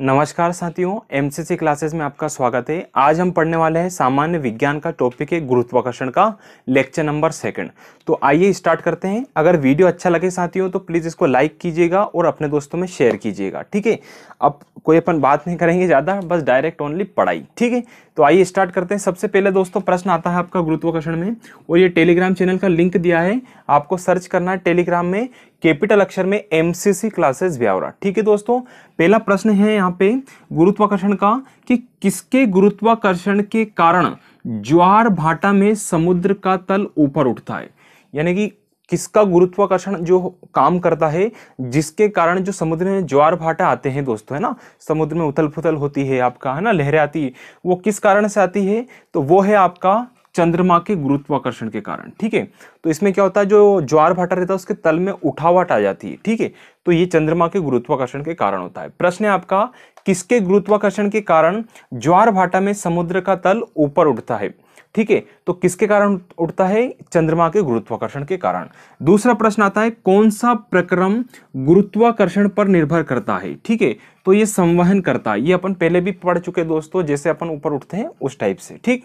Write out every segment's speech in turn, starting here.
नमस्कार साथियों MCC classes में आपका स्वागत है। आज हम पढ़ने वाले हैं सामान्य विज्ञान का टॉपिक है गुरुत्वाकर्षण का लेक्चर नंबर सेकंड तो आइए स्टार्ट करते हैं। अगर वीडियो अच्छा लगे साथियों तो प्लीज़ इसको लाइक कीजिएगा और अपने दोस्तों में शेयर कीजिएगा, ठीक है? अब कोई अपन बात नहीं करेंगे ज़्यादा, बस डायरेक्ट ओनली पढ़ाई, ठीक है? तो आइए स्टार्ट करते हैं। सबसे पहले दोस्तों, प्रश्न आता है आपका गुरुत्वाकर्षण में और ये टेलीग्राम चैनल का लिंक दिया है। आपको सर्च करना है टेलीग्राम में कैपिटल अक्षर में एमसीसी क्लासेस व्यावरा ठीक है दोस्तों, पहला प्रश्न है यहाँ पे गुरुत्वाकर्षण का कि किसके गुरुत्वाकर्षण के कारण ज्वार भाटा में समुद्र का तल ऊपर उठता है? यानी कि किसका गुरुत्वाकर्षण जो काम करता है, जिसके कारण जो समुद्र में ज्वार भाटा आते हैं दोस्तों, है ना? समुद्र में उथल पुथल होती है आपका, है ना? लहरें आती है वो किस कारण से आती है? तो वो है आपका चंद्रमा के गुरुत्वाकर्षण के कारण, ठीक है? तो इसमें क्या होता है, जो ज्वार भाटा रहता है, उसके तल में उठावट आ जाती है, ठीक है? तो ये चंद्रमा के गुरुत्वाकर्षण के कारण होता है। प्रश्न है आपका किसके गुरुत्वाकर्षण के कारण ज्वार भाटा में समुद्र का तल ऊपर उठता है? ठीक है तो किसके कारण उठता है? चंद्रमा के गुरुत्वाकर्षण के कारण। दूसरा प्रश्न आता है, कौन सा प्रक्रम गुरुत्वाकर्षण पर निर्भर करता है? ठीक है तो ये संवहन करता है। ये अपन पहले भी पढ़ चुके दोस्तों, जैसे अपन ऊपर उठते हैं, उस टाइप से। ठीक,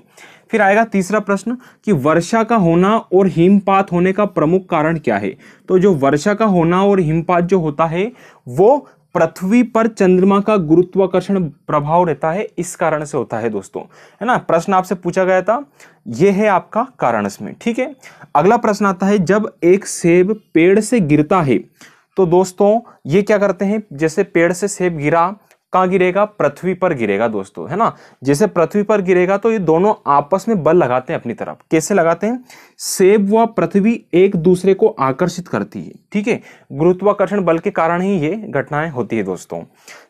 फिर आएगा तीसरा प्रश्न कि वर्षा का होना और हिमपात होने का प्रमुख कारण क्या है? तो जो वर्षा का होना और हिमपात जो होता है, वो पृथ्वी पर चंद्रमा का गुरुत्वाकर्षण प्रभाव रहता है, इस कारण से होता है दोस्तों। है ना? प्रश्न आपसे पूछा गया था यह है आपका कारण इसमें, ठीक है? अगला प्रश्न आता है, जब एक सेब पेड़ से गिरता है तो दोस्तों, ये क्या करते हैं? जैसे पेड़ से सेब गिरा कहाँ गिरेगा? पृथ्वी पर गिरेगा दोस्तों, है ना? जैसे पृथ्वी पर गिरेगा तो ये दोनों आपस में बल लगाते हैं अपनी तरफ़। कैसे लगाते हैं? सेब व पृथ्वी एक दूसरे को आकर्षित करती है, ठीक है? गुरुत्वाकर्षण बल के कारण ही ये घटनाएँ होती है दोस्तों।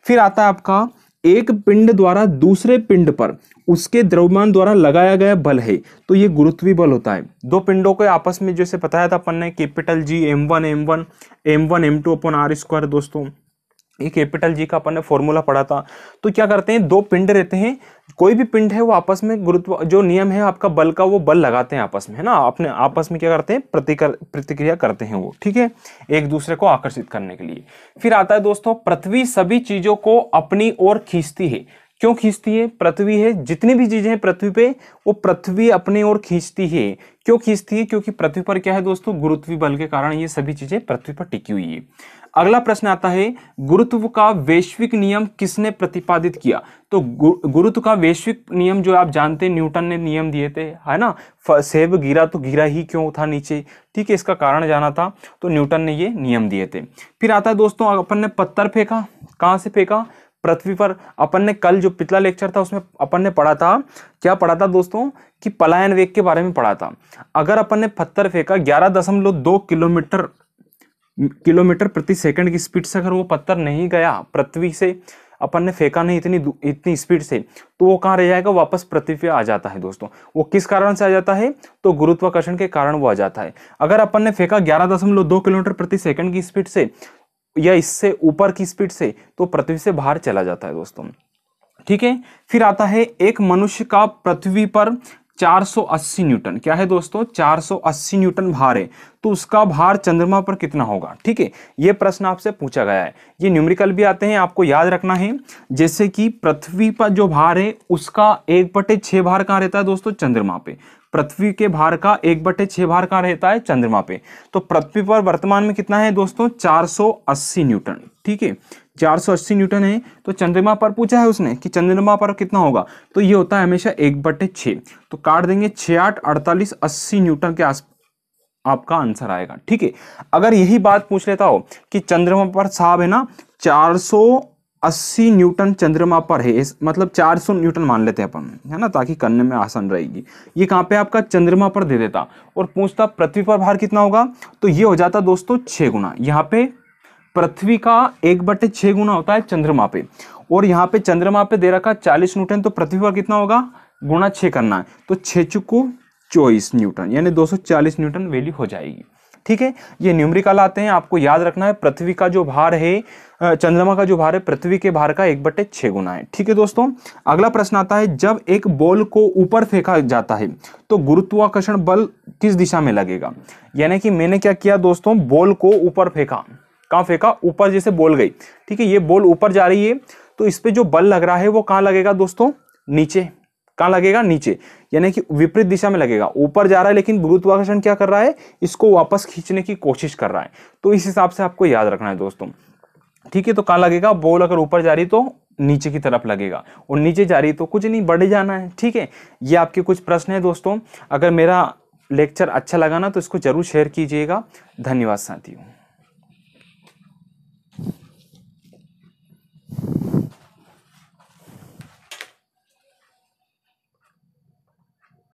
फिर आता है आपका, एक पिंड द्वारा दूसरे पिंड पर उसके द्रव्यमान द्वारा लगाया गया बल है तो ये गुरुत्वीय बल होता है। दो पिंडों को आपस में जैसे बताया था अपन ने, capital G M one M one M one M two अपन आर स्क्वायर दोस्तों। ये कैपिटल जी का अपन ने फॉर्मूला पढ़ा था। तो क्या करते हैं, दो पिंड रहते हैं, कोई भी पिंड है वो आपस में गुरुत्व, जो नियम है आपका बल का, वो बल लगाते हैं आपस में, है ना? अपने आपस में क्या करते हैं, प्रतिकर, प्रतिक्रिया करते हैं वो, ठीक है? एक दूसरे को आकर्षित करने के लिए। फिर आता है दोस्तों, पृथ्वी सभी चीज़ों को अपनी ओर खींचती है। क्यों खींचती है? पृथ्वी है, जितनी भी चीज़ें हैं पृथ्वी पे, वो पृथ्वी अपने ओर खींचती है। क्यों खींचती है? क्योंकि पृथ्वी पर क्या है दोस्तों? गुरुत्वी बल के कारण ये सभी चीज़ें पृथ्वी पर टिकी हुई है। अगला प्रश्न आता है, गुरुत्व का वैश्विक नियम किसने प्रतिपादित किया? तो गुरुत्व का वैश्विक नियम जो आप जानते हैं, न्यूटन ने नियम दिए थे, है ना? सेब गिरा तो गिरा ही क्यों था नीचे? ठीक है, इसका कारण जाना था तो न्यूटन ने ये नियम दिए थे। फिर आता है दोस्तों, अपन ने पत्थर फेंका। कहाँ से फेंका? पृथ्वी पर अपन ने कल जो पिछला लेक्चर था, उसमें अपन ने पढ़ा था। क्या पढ़ा था दोस्तों? कि पलायन वेग के बारे में पढ़ा था। अगर अपन ने पत्थर फेंका ग्यारह दशमलव दो किलोमीटर किलोमीटर प्रति सेकंड की स्पीड से अगर वो पत्थर नहीं गया पृथ्वी से, अपन ने फेंका नहीं इतनी इतनी स्पीड से तो वो कहाँ रह जाएगा? वापस पृथ्वी पे आ जाता है दोस्तों। वो किस कारण से आ जाता है? तो गुरुत्वाकर्षण के कारण वो आ जाता है। अगर अपन ने फेंका ग्यारह दशमलव दो किलोमीटर प्रति सेकंड की स्पीड से या इससे ऊपर की स्पीड से तो पृथ्वी से बाहर चला जाता है दोस्तों। ठीक है? फिर आता है एक मनुष्य का पृथ्वी पर 480 न्यूटन। क्या है दोस्तों? 480 न्यूटन भार है। तो उसका भार चंद्रमा पर कितना होगा? ठीक है? ये प्रश्न आपसे पूछा गया है। ये न्यूमेरिकल भी आते हैं, आपको याद रखना है। जैसे कि पृथ्वी पर जो भार है, उसका एक बटे छह भार कहाँ रहता है दोस्तों? चंद्रमा पे। पृथ्वी के भार का एक बटे छह भार कहाँ रहता है चंद्रमा पे। तो पृथ्वी पर वर्तमान में कितना है दोस्तों? 480 न्यूटन। ठीक है? 480 न्यूटन है। तो चंद्रमा पर पूछा है उसने कि चंद्रमा पर कितना होगा? तो ये होता है हमेशा एक बटे छ तो काट देंगे छह आठ अड़तालीस अस्सी न्यूटन के आस, आपका आंसर आएगा। ठीक है? अगर यही बात पूछ लेता हो कि चंद्रमा पर साहब है ना 480 न्यूटन चंद्रमा पर है मतलब 400 न्यूटन मान लेते हैं अपन, है ना, ताकि करने में आसान रहेगी। ये कहाँ पे आपका? चंद्रमा पर दे देता। और पूछता, पृथ्वी पर भार कितना होगा? तो ये हो जाता दोस्तों छह गुना। यहाँ पे पृथ्वी का एक बटे छह गुना होता है चंद्रमा पे। और यहाँ पे चंद्रमा पे दे रखा चालीस न्यूटन तो पृथ्वी पर कितना होगा? गुना छह करना है। तो छह चुको चौबीस न्यूटन, यानी 240 न्यूटन वैल्यू हो जाएगी। ठीक है? ये न्यूमरिकल आते हैं, आपको याद रखना है, पृथ्वी का जो भार है चंद्रमा का जो भार है, पृथ्वी के भार का एक बटे छह गुना है। ठीक है दोस्तों? अगला प्रश्न आता है, जब एक बॉल को ऊपर फेंका जाता है तो गुरुत्वाकर्षण बल किस दिशा में लगेगा? यानी कि मैंने क्या किया दोस्तों? बॉल को ऊपर फेंका। कहाँ फेंका? ऊपर जैसे बोल गई। ठीक है, ये बॉल ऊपर जा रही है तो इस पे जो बल लग रहा है, वो कहाँ लगेगा दोस्तों? नीचे। कहाँ लगेगा? नीचे। यानी कि विपरीत दिशा में लगेगा। ऊपर जा रहा है, लेकिन गुरुत्वाकर्षण क्या कर रहा है? इसको वापस खींचने की कोशिश कर रहा है। तो इस हिसाब से आपको याद रखना है दोस्तों। ठीक है तो कहाँ लगेगा? बॉल अगर ऊपर जा रही तो नीचे की तरफ़ लगेगा। और नीचे जा रही तो कुछ नहीं, बढ़े जाना है। ठीक है, ये आपके कुछ प्रश्न है दोस्तों। अगर मेरा लेक्चर अच्छा लगा ना तो इसको ज़रूर शेयर कीजिएगा। धन्यवाद साथियों।